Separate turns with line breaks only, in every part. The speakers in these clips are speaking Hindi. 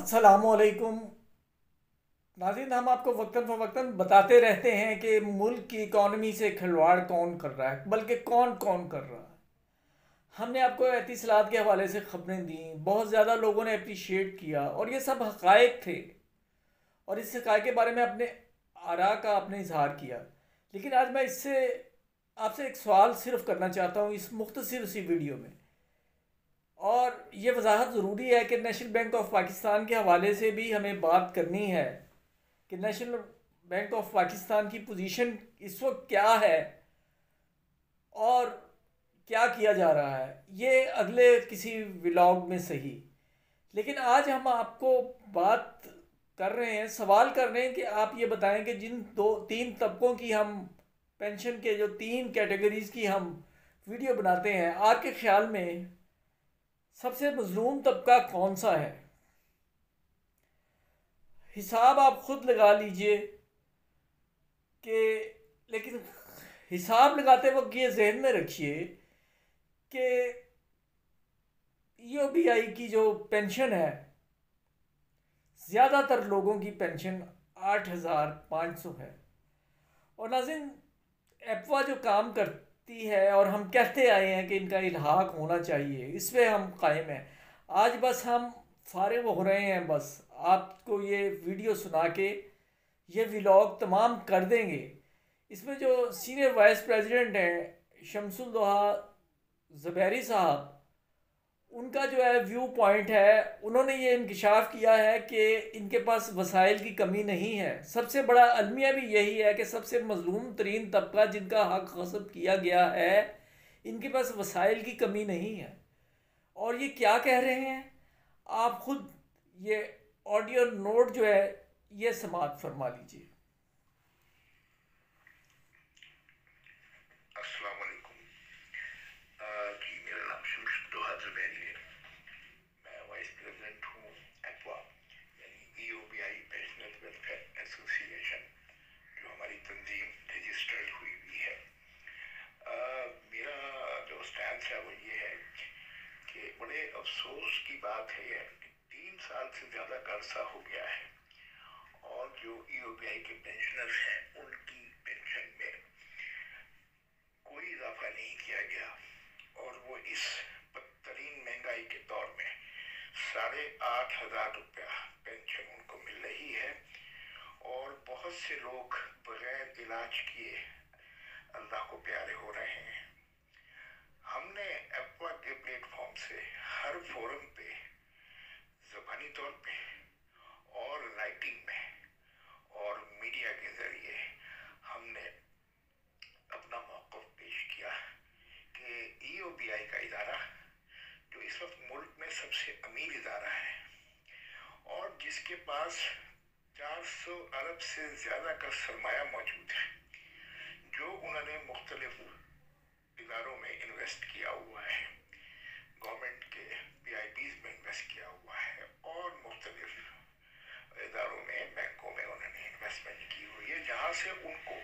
असलकुम नाजिन हम आपको वक्ता फ़वक्ता बताते रहते हैं कि मुल्क की इकॉनमी से खिलवाड़ कौन कर रहा है, बल्कि कौन कौन कर रहा है। हमने आपको एहतिसलात के हवाले से ख़बरें दी, बहुत ज़्यादा लोगों ने अप्रीशिएट किया और ये सब हक़ थे। और इस हक़ के बारे में अपने आरा का आपने इजहार किया। लेकिन आज मैं इससे आपसे एक सवाल सिर्फ़ करना चाहता हूँ इस मुख्तर सी वीडियो में। और ये वजाहत ज़रूरी है कि नेशनल बैंक ऑफ़ पाकिस्तान के हवाले से भी हमें बात करनी है कि नेशनल बैंक ऑफ़ पाकिस्तान की पोजीशन इस वक्त क्या है और क्या किया जा रहा है। ये अगले किसी व्लॉग में सही। लेकिन आज हम आपको बात कर रहे हैं, सवाल कर रहे हैं कि आप ये बताएँ कि जिन दो, तीन तबकों की हम पेंशन के जो तीन कैटेगरीज़ की हम वीडियो बनाते हैं, आपके ख्याल में सबसे मजलूम तबका कौन सा है? हिसाब आप खुद लगा लीजिए कि, लेकिन हिसाब लगाते वक्त ये जहन में रखिए कि ई बी आई की जो पेंशन है, ज़्यादातर लोगों की पेंशन आठ हज़ार पाँच सौ है। और नाजिन एपवा जो काम कर सकती है और हम कहते आए हैं कि इनका इलाहाक होना चाहिए, इस पर हम कायम हैं। आज बस हम फारग हो रहे हैं, बस आपको ये वीडियो सुना के ये व्लॉग तमाम कर देंगे। इसमें जो सीनियर वाइस प्रेसिडेंट हैं, शमसुल दोहा ज़बैरी साहब उनका जो है व्यू पॉइंट है, उन्होंने ये इंकशाफ किया है कि इनके पास वसाइल की कमी नहीं है। सबसे बड़ा अलमिया भी यही है कि सबसे मजलूम तरीन तबका जिनका हक गसब किया गया है, इनके पास वसाइल की कमी नहीं है। और ये क्या कह रहे हैं? आप खुद ये ऑडियो नोट जो है, ये समाप्त फरमा लीजिए।
अफसोस की बात है कि तीन साल से ज़्यादा का हो गया है। और जो ईओपीआई के पेंशनर्स हैं, उनकी पेंशन में कोई इजाफा नहीं किया गया। और वो इस बदतरीन महँगाई के दौर में साढ़े आठ हज़ार रुपया पेंशन उनको मिल रही है। और बहुत से लोग बगैर इलाज किए अल्लाह को प्यारे हो रहे हैं हमने एप्वा के प्लेटफॉर्म से हर फोरम पे तौर पे और राइटिंग में और मीडिया के ज़रिए हमने अपना मौक़ पेश किया कि ईओबीआई का इदारा, जो इस वक्त मुल्क में सबसे अमीर इदारा है और जिसके पास 400 अरब से ज़्यादा का सरमाया मौजूद है जो उन्होंने मुख्तलिफ़ इदारों में इन्वेस्ट किया हुआ है गवर्नमेंट के पी आई बीज में इन्वेस्ट किया हुआ है और मुख्तलिफ़ इदारों में बैंकों में उन्होंने है जहाँ से उनको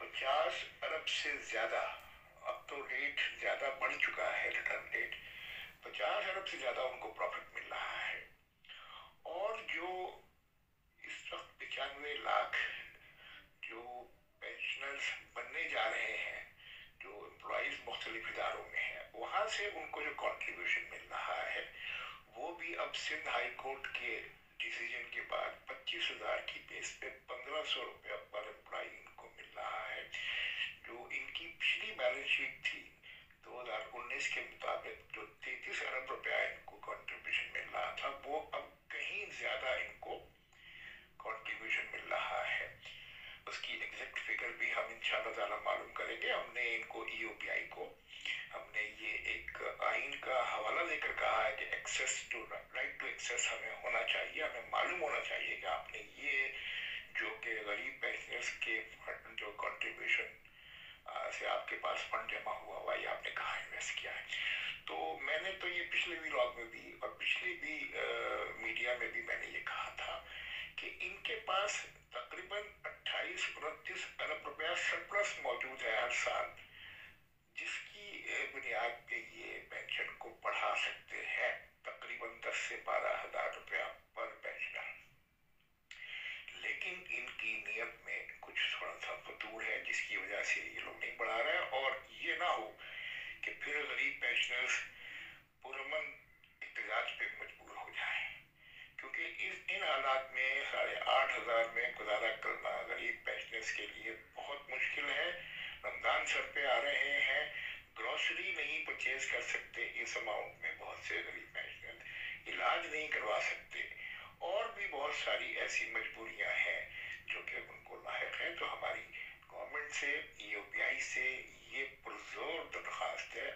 पचास अरब से ज़्यादा, अब तो रेट ज़्यादा बढ़ चुका है रिटर्न रेट पचास अरब से ज़्यादा उनको प्रॉफिट मिल रहा है। और जो इस वक्त पचानवे लाख जो पेंशनर्स बनने जा रहे हैं, जो एम्प्लॉज मुख्तलिफ़ इदारों में हैं, वहाँ से उनको जो कॉन्ट्रीब्यूशन मिल रहा है, वो भी अब सिंध हाई कोर्ट के सौ रुपया पर एम्प्लॉय इनको मिल रहा है, जो इनकी पिछली बैलेंस शीट थी 2019 के मुताबिक जो तैतीस अरब रुपया इनको कंट्रीब्यूशन मिल रहा था, वो अब कहीं ज़्यादा इनको कंट्रीब्यूशन मिल रहा है। उसकी एग्जैक्ट फिगर भी हम इन इंशाल्लाह मालूम करेंगे। हमने इनको ईओपीआई e को, हमने ये एक आइन का हवाला देकर कहा है कि access to right to access हमें होना चाहिए, हमें मालूम होना चाहिए कि आपने ये जो कि गरीब पेंशनर्स के जो कंट्रीब्यूशन से आपके पास फंड जमा हुआ हुआ या आपने कहा इन्वेस्ट किया है। तो मैंने तो ये पिछले भी लॉग में भी और पिछले भी आ, मीडिया में भी मैंने ये कहा था कि इनके पास तकरीबन 28 उनतीस अरब रुपया सरप्लस मौजूद है हर साल। कमिश्नर्स पुरमन एहतजाज पे मजबूर हो जाए। क्योंकि इस इन हालात में साढ़े आठ हज़ार में गुजारा करना गरीब पेंशनर्स के लिए बहुत मुश्किल है। रमज़ान सर पे आ रहे हैं। ग्रॉसरी नहीं परचेज कर सकते इस अमाउंट में बहुत से गरीब पेंशनर इलाज नहीं करवा सकते। और भी बहुत सारी ऐसी मजबूरियाँ हैं जो कि उनको लाक है। तो हमारी गवर्नमेंट से ई से ये पुरजोर दरख्वास्त है।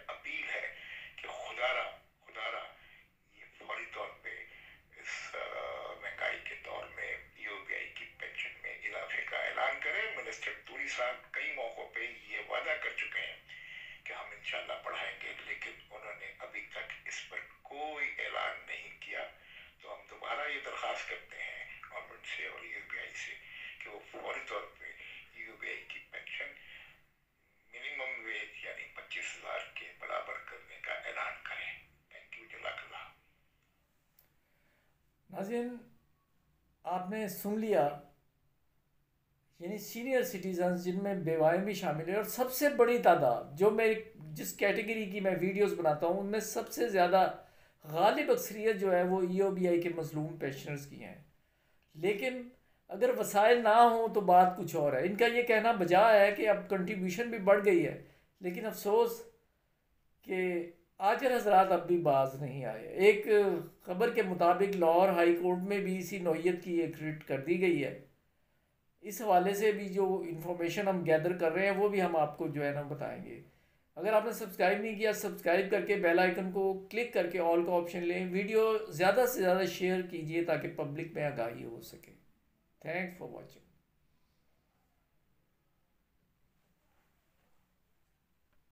करें मिनिस्टर तूरी साहब कई मौक़ों पे ये वादा कर चुके हैं कि हम इंशाल्लाह बढ़ाएँगे लेकिन उन्होंने अभी तक इस पर कोई ऐलान नहीं किया। तो हम दोबारा ये दरख्वास्त करते हैं गवर्नमेंट से और यू से कि वो फौरी तौर पर यू की पेंशन मिनिमम वेज यानी पच्चीस हज़ार के बराबर करने का ऐलान करें। थैंक यू जलाकल्ला
नाजिन, आपने सुन लिया यानी सीनियर सिटीजन जिनमें बेवाएँ भी शामिल है और सबसे बड़ी तादाद, जो मैं जिस कैटेगरी की मैं वीडियोस बनाता हूँ, उनमें सबसे ज़्यादा गालिब अक्सरियत जो है वो ई e के मजलूम पेशनर्स की हैं। लेकिन अगर वसाइल ना हो तो बात कुछ और है। इनका ये कहना बजा है कि अब कंट्रीब्यूशन भी बढ़ गई है, लेकिन अफसोस कि आजर हजरात अब भी बाज नहीं आए। एक खबर के मुताबिक लाहौर हाई कोर्ट में भी इसी नौीयत की एक रिट कर दी गई है। इस हवाले से भी जो इन्फॉर्मेशन हम गैदर कर रहे हैं, वो भी हम आपको जो है ना बताएँगे। अगर आपने सब्सक्राइब नहीं किया सब्सक्राइब करके बेल आइकन को क्लिक करके ऑल का ऑप्शन लें। वीडियो ज़्यादा से ज़्यादा शेयर कीजिए ताकि पब्लिक में आगाही हो सके। Thank for watching